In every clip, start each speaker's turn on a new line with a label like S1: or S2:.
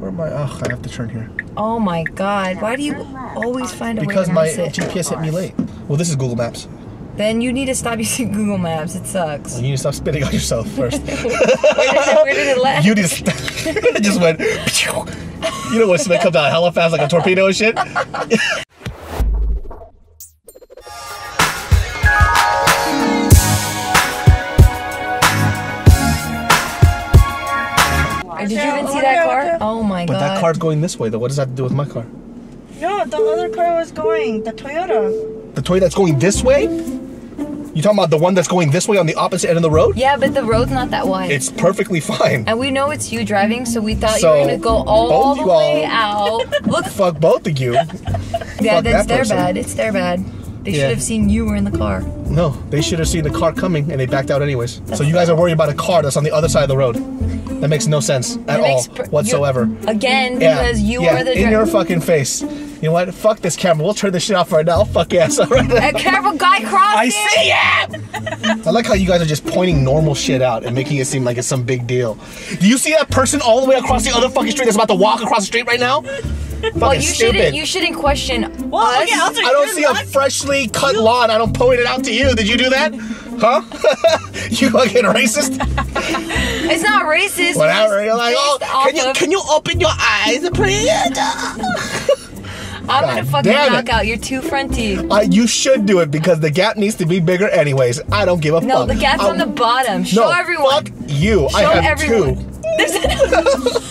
S1: Where am I? Oh, I have to turn here.
S2: Oh my god, why do you always find a
S1: Because
S2: way to
S1: my
S2: it?
S1: GPS hit me late. Well, this is Google Maps.
S2: Then you need to stop using Google Maps. It sucks.
S1: You need to stop spitting on yourself first.
S2: Where did it, where did it land?
S1: you just just went. pew. You know when smoke comes out hella fast like a torpedo and shit.
S2: That
S1: car's going this way though. What does that have to do with my car?
S3: No, the other car was going. The Toyota.
S1: The toy that's going this way? You talking about the one that's going this way on the opposite end of the road?
S2: Yeah, but the road's not that wide.
S1: It's perfectly fine.
S2: and we know it's you driving, so we thought
S1: So,
S2: you were gonna go all the
S1: you all-
S2: way out. Look,
S1: Fuck both of you.
S2: yeah,
S1: fuck
S2: that's
S1: that
S2: their
S1: person.
S2: bad. It's their bad. They
S1: Yeah.
S2: should have seen you were in the car.
S1: No, they should have seen the car coming and they backed out anyways. So you guys are worried about a car that's on the other side of the road. That makes no sense at
S2: It
S1: all
S2: per-
S1: whatsoever.
S2: Again,
S1: Yeah,
S2: because you
S1: yeah,
S2: are the
S1: in
S2: dri-
S1: your fucking face. You know what? Fuck this camera. We'll turn this shit off right now. Fuck yes. All right.
S2: A careful guy crossing.
S1: I see it. I like how you guys are just pointing normal shit out and making it seem like it's some big deal. Do you see that person all the way across the other fucking street that's about to walk across the street right now? Fucking
S2: Well, you
S1: stupid.
S2: shouldn't. You shouldn't question
S3: Well,
S2: us.
S3: okay, I'll tell
S1: I don't
S3: you
S1: see a freshly cut lawn. I don't point it out to you. Did you do that? Huh? you fucking racist?
S2: It's not racist.
S1: Whatever. You're like, oh, can you can you open your eyes, please?
S2: I'm gonna
S1: God
S2: fucking
S1: damn it.
S2: out your two front teeth.
S1: Uh, you should do it because the gap needs to be bigger, anyways. I don't give a
S2: No,
S1: fuck.
S2: the gap's
S1: I-
S2: on the bottom. Show
S1: no,
S2: everyone.
S1: Fuck you. I
S2: Show
S1: have
S2: everyone.
S1: two.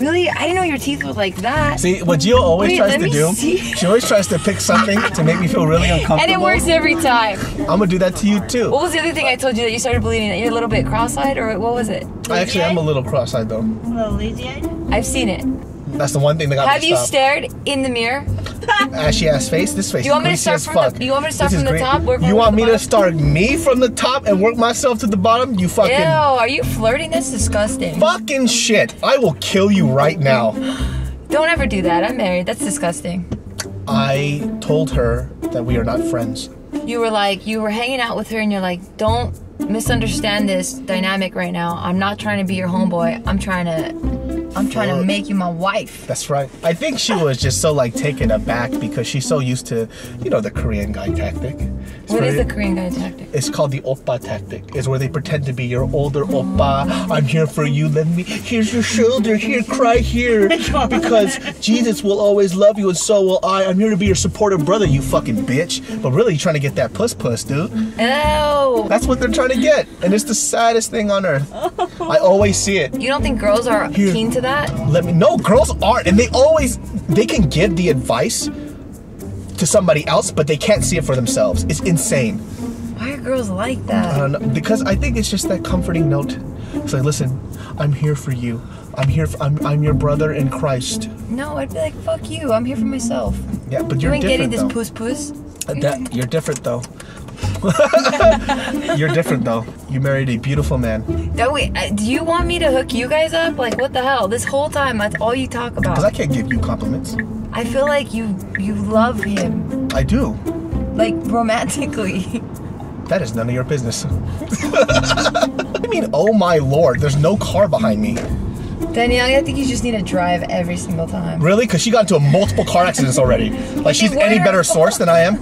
S2: Really? I didn't know your teeth were like that.
S1: See, what Geo always
S2: Wait,
S1: tries
S2: let
S1: to
S2: me
S1: do,
S2: see.
S1: she always tries to pick something to make me feel really uncomfortable.
S2: and it works every time.
S1: I'm gonna do that to you too.
S2: What was the other thing I told you that you started bleeding? That you're a little bit cross-eyed, or what was it?
S1: I actually am a little cross-eyed though.
S3: A little lazy eyed.
S2: I've seen it.
S1: That's the one thing that got
S2: Have
S1: me
S2: you
S1: stopped.
S2: stared in the mirror?
S1: Ashy ass face. This face.
S2: Do you want me to start from the-
S1: fuck.
S2: you want me to start
S1: This
S2: from the
S1: great.
S2: top, work
S1: You want me to start me from the top and work myself to the bottom? You fucking
S2: Ew, are you flirting? That's disgusting.
S1: fucking shit. I will kill you right now.
S2: Don't ever do that. I'm married. That's disgusting.
S1: I told her that we are not friends.
S2: You were like, you were hanging out with her, and you're like, don't misunderstand this dynamic right now. I'm not trying to be your homeboy. I'm trying to, I'm trying to make you my wife.
S1: That's right. I think she was just so like taken aback because she's so used to, you know, the Korean guy tactic. It's
S2: What is the Korean guy tactic?
S1: It's called the oppa tactic. It's where they pretend to be your older oppa. I'm here for you. Let me. Here's your shoulder. Here, cry here. Because Jesus will always love you, and so will I. I'm here to be your supportive brother. You fucking bitch. But really, you're trying to get that puss puss, dude.
S2: Oh.
S1: That's what they're trying to get, and it's the saddest thing on earth. I always see it.
S2: You don't think girls are
S1: Here.
S2: keen to that?
S1: Let me. No, girls aren't, and they always they can give the advice to somebody else, but they can't see it for themselves. It's insane.
S2: Why are girls like
S1: I
S2: that?
S1: don't know, because I think it's just that comforting note. It's like, listen, I'm here for you. I'm here. For, I'm I'm your brother in Christ.
S2: No, I'd be like, fuck you. I'm here for myself.
S1: Yeah, but
S2: You
S1: you're
S2: ain't getting
S1: different
S2: this
S1: though.
S2: puss puss.
S1: That, you're different though. you're different though. You married a beautiful man.
S2: No, wait, uh, do you want me to hook you guys up? Like, what the hell? This whole time, that's all you talk about.
S1: Cause I can't give you compliments.
S2: I feel like you you love him,
S1: I do.
S2: like romantically.
S1: That is none of your business. I mean, oh my lord, there's no car behind me.
S2: Danielle, I think you just need to drive every single time.
S1: Really? Because she got into a multiple car accidents already. Like she's any better source than I am.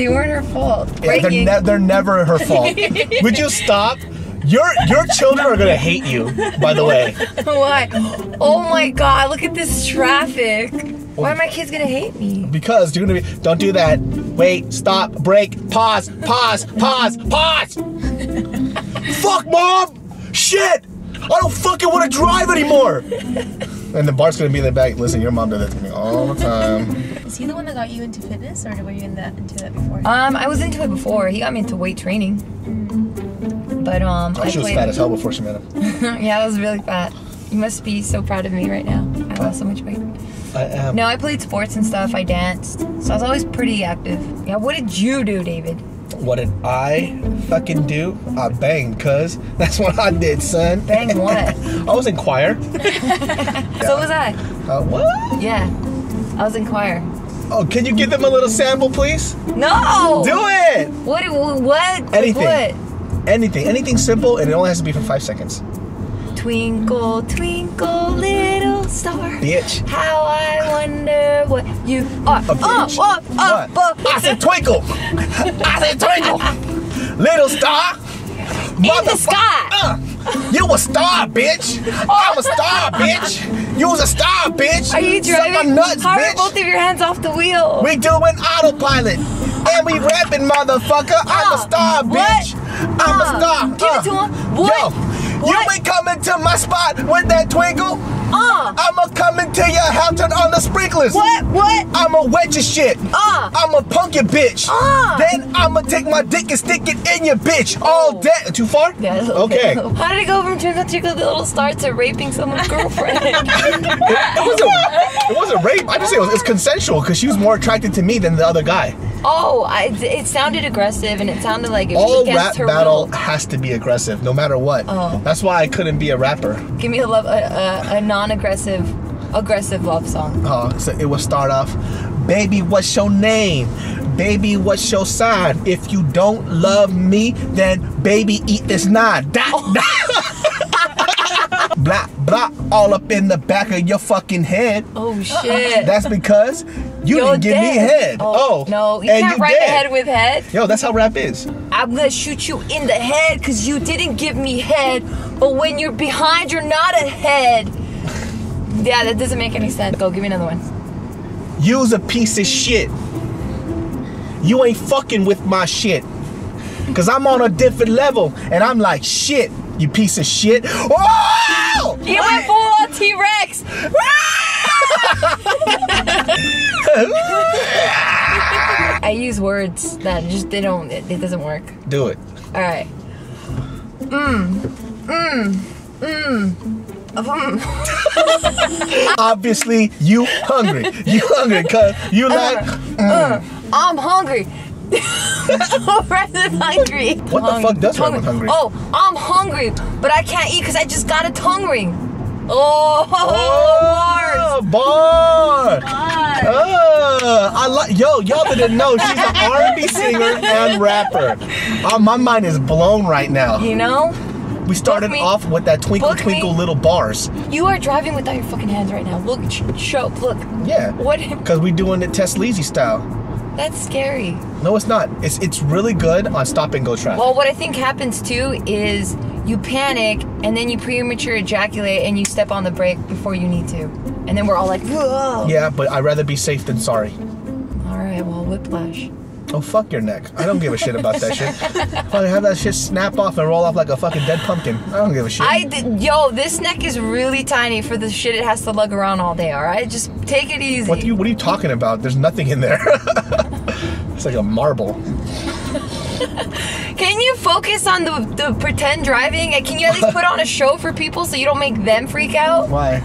S2: They weren't her fault.
S1: Yeah, they're, ne- they're never her fault. Would you stop? Your your children are gonna hate you. By the way,
S2: Why? Oh my god, look at this traffic. Why are my kids gonna hate me?
S1: because you're gonna be. Don't do that. Wait. Stop. Break. Pause. Pause. Pause. Pause. Fuck, mom. Shit. I don't fucking want to drive anymore. And the bar's gonna be in the back. Listen, your mom did that to me all the time.
S4: Is he the one that got you into fitness, or were you in that into that before?
S2: Um, I was into it before. He got me into weight training. But um,
S1: Oh,
S2: I
S1: she was fat as hell before she met him.
S2: yeah, I was really fat. You must be so proud of me right now. I lost so much weight.
S1: I am.
S2: No, I played sports and stuff. I danced, so I was always pretty active. Yeah. What did you do, David?
S1: What did I fucking do? I banged, cuz. That's what I did, son.
S2: Bang what?
S1: I was in choir.
S2: So was I.
S1: Uh, what?
S2: Yeah, I was in choir.
S1: Oh, can you give them a little sample, please?
S2: No.
S1: Do it!
S2: What? What?
S1: Anything.
S2: What?
S1: Anything. Anything simple, and it only has to be for five seconds.
S2: Twinkle, twinkle, little star.
S1: bitch.
S2: How I wonder what you are.
S1: A bitch.
S2: Oh, oh, oh,
S1: what?
S2: oh.
S1: I said twinkle. I said twinkle. Little star.
S2: In the sky.
S1: Uh, you a star, bitch. I'm a star, bitch. You was a star, bitch.
S2: Are you
S1: Suck my
S2: driving?
S1: nuts,
S2: How
S1: bitch.
S2: both of your hands off the wheel?
S1: We doing autopilot. And we rapping, motherfucker. I'm a
S2: Uh,
S1: star,
S2: what?
S1: bitch. I'm
S2: Uh,
S1: a star.
S2: give it to him. What?
S1: Yo,
S2: What?
S1: you been coming to my spot with that twinkle?
S2: Uh,
S1: I'ma come into your house turn on the
S2: what? What?
S1: I'ma wet your shit.
S2: Uh.
S1: I'ma punk your bitch.
S2: Uh.
S1: Then I'ma take my dick and stick it in your bitch all
S2: Oh.
S1: day. Too far?
S2: Yeah, that's
S1: Okay.
S2: How did it go from Twinkle Twinkle Little Star to raping someone's girlfriend?
S1: It wasn't. It wasn't rape. I just say it was, it's consensual because she was more attracted to me than the other guy.
S2: oh, I, it sounded aggressive and it sounded like it was
S1: All rap battle
S2: will.
S1: has to be aggressive, no matter what.
S2: Oh.
S1: That's why I couldn't be a rapper.
S2: Give me a love, a, a, a non-aggressive, aggressive love song.
S1: Uh, so it will start off, baby, what's your name? Baby, what's your sign? If you don't love me, then baby, eat this nine. Da, da. blah, blah, all up in the back of your fucking head.
S2: Oh shit.
S1: That's because you didn't give me head. Oh,
S2: no, you
S1: and
S2: can't
S1: you
S2: write
S1: dead.
S2: ahead with head.
S1: Yo, that's how rap is.
S2: I'm gonna shoot you in the head because you didn't give me head. But when you're behind, you're not a head. Yeah, that doesn't make any sense. Go, give me another one.
S1: You's a piece of shit. You ain't fucking with my shit. Cause I'm on a different level and I'm like shit, you piece of shit. Oh!
S2: You went full on T Rex. Ah! I use words that just they don't. It, it doesn't work.
S1: Do it.
S2: All right. Mm, mm, mm.
S1: Obviously, you hungry. You hungry cause you like
S2: I'm hungry. I'm rather hungry.
S1: What the fuck does with hungry?
S2: Oh, I'm hungry, but I can't eat because I just got a tongue ring. Oh,
S1: Oh, bar. Uh, I like yo, y'all didn't know she's an R&B singer and rapper. Uh, my mind is blown right now.
S2: You know,
S1: We started
S2: me.
S1: off with that twinkle
S2: Book me.
S1: twinkle little bars.
S2: you are driving without your fucking hands right now. Look, sh- show, look.
S1: Yeah.
S2: What?
S1: Cause we doing it Tess Leezy style.
S2: That's scary.
S1: No, it's not. It's it's really good on stop and go traffic.
S2: Well, what I think happens too is you panic and then you premature ejaculate and you step on the brake before you need to, and then we're all like, whoa.
S1: yeah, but I'd rather be safe than sorry.
S2: All right, well, whiplash.
S1: Oh fuck your neck. I don't give a shit about that shit. Fucking have that shit snap off and roll off like a fucking dead pumpkin. I don't give a shit.
S2: I did, yo, this neck is really tiny for the shit it has to lug around all day. All right, just take it easy.
S1: what you what are you talking about? There's nothing in there. it's like a marble.
S2: Can you focus on the the pretend driving? Can you at least put on a show for people so you don't make them freak out?
S1: Why?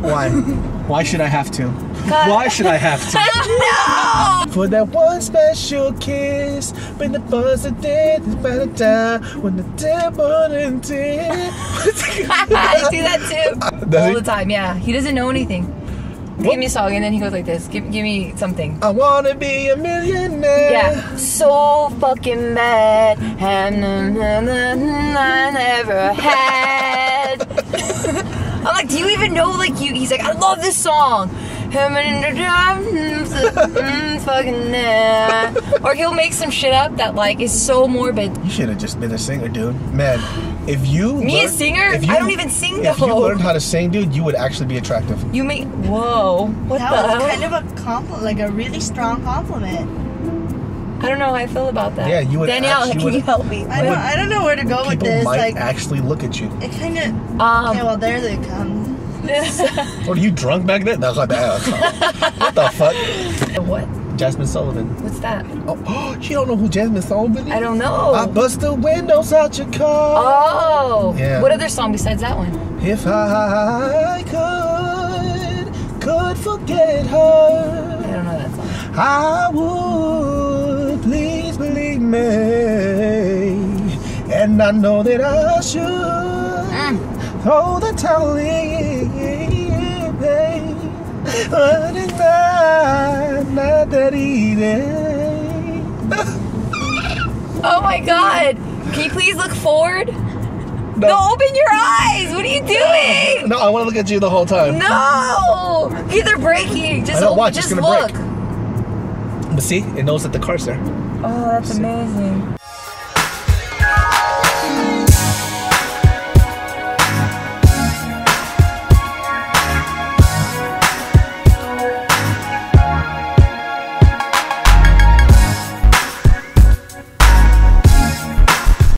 S1: Why? Why should I have to? Why should I have to?
S2: no!
S1: For that one special kiss, when the buzz of death is by the time, when the devil and
S2: I do that too
S1: Does
S2: all
S1: he?
S2: the time. Yeah, he doesn't know anything. Give me a song, and then he goes like this. Give, give me something.
S1: I wanna be a millionaire.
S2: Yeah, so fucking bad, and I never had. I'm like, do you even know? Like, you? He's like, I love this song. fucking nah. Or he'll make some shit up that like is so morbid.
S1: You should have just been a singer, dude. Man, if you
S2: Me, a singer?
S1: if
S2: I don't even sing, the low
S1: If you learned how to sing, dude, you would actually be attractive.
S2: You make whoa. What
S3: That
S2: the
S3: was
S2: hell?
S3: kind of a compliment, like a really strong compliment.
S2: I don't know how I feel about that.
S1: Yeah, you would
S2: Danielle,
S1: actually
S2: can
S1: would-
S2: you help me?
S3: I don't, I don't know where to go with
S1: People
S3: this.
S1: might
S3: Like,
S1: actually look at you.
S3: it kind of.
S2: Um,
S3: okay, well, there they come.
S1: What are you drunk back then? No, what the hell? What the fuck?
S2: what?
S1: Jazmine Sullivan.
S2: What's that?
S1: Oh, you don't know who Jazmine Sullivan is?
S2: I don't know.
S1: I bust the windows out your car.
S2: Oh.
S1: Yeah.
S2: What other song besides that one?
S1: If I could, could forget her,
S2: I don't know that song.
S1: I would. Please believe me. And I know that I should
S2: Mm.
S1: throw the towel in.
S2: Oh my god. Can you please look forward? No, open your eyes. What are you doing?
S1: No, I want to look at you the whole time.
S2: No. Okay, they're braking. Just open,
S1: watch, it's
S2: just
S1: gonna
S2: look.
S1: break. But see, it knows that the car's there.
S2: Oh, that's amazing.